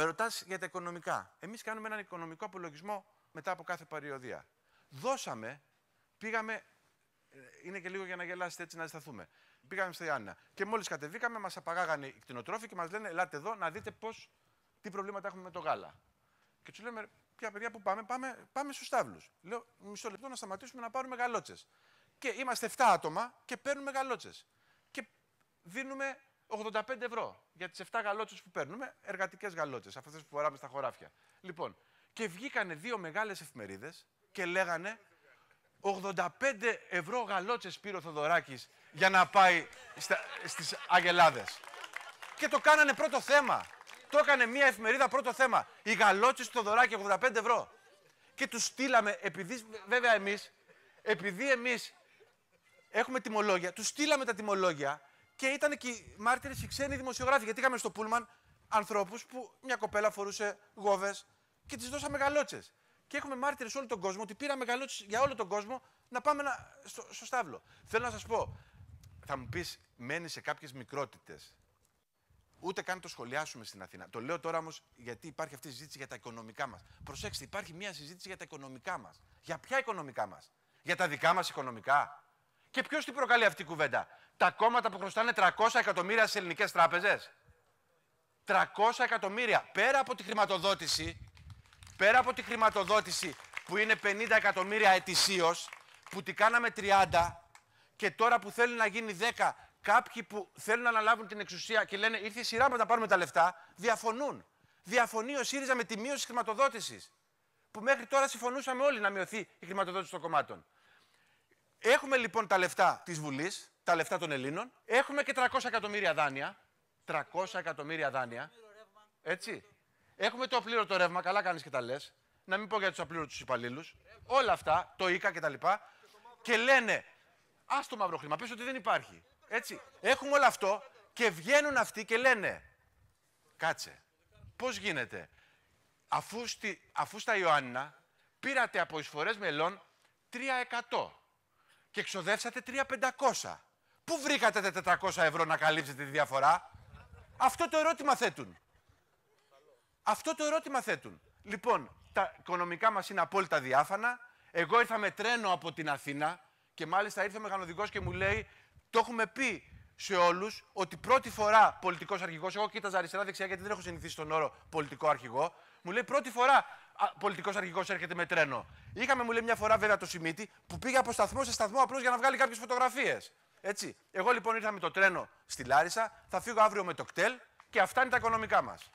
Με ρωτάς για τα οικονομικά. Εμείς κάνουμε έναν οικονομικό απολογισμό μετά από κάθε περιοδία. Δώσαμε, πήγαμε. ε, Είναι και λίγο για να γελάσετε έτσι να ζηταθούμε. Πήγαμε στη Άννα. Και μόλις κατεβήκαμε, μας απαγάγανε οι κτηνοτρόφοι και μας λένε: Ελάτε εδώ να δείτε πώς, τι προβλήματα έχουμε με το γάλα. Και τους λέμε: Ποια παιδιά που πάμε, πάμε, πάμε στους τάβλους. Λέω: Μισό λεπτό να σταματήσουμε να πάρουμε γαλότσες. Και είμαστε 7 άτομα και παίρνουμε γαλότσες. Και δίνουμε 85 ευρώ για τις 7 γαλότσες που παίρνουμε, εργατικές γαλότσες, αυτές που φοράμε στα χωράφια. Λοιπόν, και βγήκανε δύο μεγάλες εφημερίδες και λέγανε 85 ευρώ γαλότσες πήρε ο Θοδωράκης για να πάει στα, στις Αγελάδες. Και το κάνανε πρώτο θέμα. Το έκανε μια εφημερίδα πρώτο θέμα. Οι γαλότσες του Θοδωράκη 85 ευρώ. Και τους στείλαμε, επειδή βέβαια εμείς, επειδή εμείς έχουμε τιμολόγια, τους στείλαμε τα τιμολόγια και ήταν και οι μάρτυρες οι ξένοι δημοσιογράφοι. Γιατί είχαμε στο Πούλμαν ανθρώπους που μια κοπέλα φορούσε γόβες και της δώσαμε γαλότσες. Και έχουμε μάρτυρες όλο τον κόσμο ότι πήραμε γαλότσες για όλο τον κόσμο να πάμε να, στο, στο στάβλο. Θέλω να σας πω, θα μου πεις, μένεις σε κάποιες μικρότητες. Ούτε καν το σχολιάσουμε στην Αθήνα. Το λέω τώρα όμως γιατί υπάρχει αυτή η συζήτηση για τα οικονομικά μας. Προσέξτε, υπάρχει μια συζήτηση για τα οικονομικά μας. Για ποια οικονομικά μας, Για τα δικά μας οικονομικά. Και ποιος την προκαλεί αυτή η κουβέντα, Τα κόμματα που χρωστάνε 300 εκατομμύρια στις ελληνικές τράπεζες. 300 εκατομμύρια. Πέρα από τη χρηματοδότηση, πέρα από τη χρηματοδότηση που είναι 50 εκατομμύρια ετησίως, που τη κάναμε 30 και τώρα που θέλει να γίνει 10, κάποιοι που θέλουν να αναλάβουν την εξουσία και λένε ήρθε η σειρά μας να πάρουμε τα λεφτά, διαφωνούν. Διαφωνεί ο ΣΥΡΙΖΑ με τη μείωση της χρηματοδότησης. Που μέχρι τώρα συμφωνούσαμε όλοι να μειωθεί η χρηματοδότηση των κομμάτων. Έχουμε λοιπόν τα λεφτά της Βουλής, τα λεφτά των Ελλήνων. Έχουμε και 300 εκατομμύρια δάνεια. 300 εκατομμύρια δάνεια. Έτσι. Έχουμε το απλήρωτο ρεύμα, καλά κάνεις και τα λες. Να μην πω για τους απλήρωτους υπαλλήλους. Όλα αυτά, το ΙΚΑ κτλ. Και, και λένε, ας το μαύρο χρήμα, πες ότι δεν υπάρχει. Έτσι. Έχουμε όλο αυτό και βγαίνουν αυτοί και λένε, κάτσε, πώς γίνεται; Αφού, στη, αφού στα Ιωάννινα πήρατε από εισφορές μελών 3% και εξοδεύσατε 3.500. Πού βρήκατε τα 400 ευρώ να καλύψετε τη διαφορά; Αυτό το ερώτημα θέτουν. Αυτό το ερώτημα θέτουν. Λοιπόν, τα οικονομικά μας είναι απόλυτα διάφανα. Εγώ ήρθα με τρένο από την Αθήνα και μάλιστα ήρθε ο μεχανοδικός και μου λέει το έχουμε πει σε όλους ότι πρώτη φορά πολιτικός αρχηγός, εγώ κοίταζα αριστερά-δεξιά γιατί δεν έχω συνηθίσει τον όρο πολιτικό αρχηγό, μου λέει πρώτη φορά πολιτικός αρχηγός έρχεται με τρένο. Είχαμε, μου λέει μια φορά βέβαια το Σιμίτι που πήγε από σταθμό σε σταθμό απλώς για να βγάλει κάποιες φωτογραφίες. Έτσι. Εγώ λοιπόν ήρθα με το τρένο στη Λάρισα, θα φύγω αύριο με το κτέλ και αυτά είναι τα οικονομικά μας.